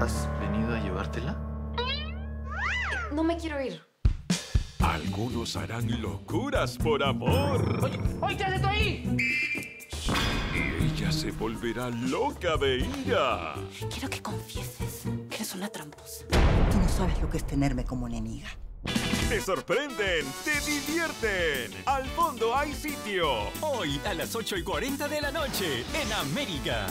¿Has venido a llevártela? No me quiero ir. Algunos harán locuras por amor. ¡Oye! ¡Oye, qué haces ahí! Y ella se volverá loca de ira. Quiero que confieses que eres una tramposa. Tú no sabes lo que es tenerme como enemiga. Te sorprenden, te divierten. Al fondo hay sitio. Hoy a las 8 y 40 de la noche en América.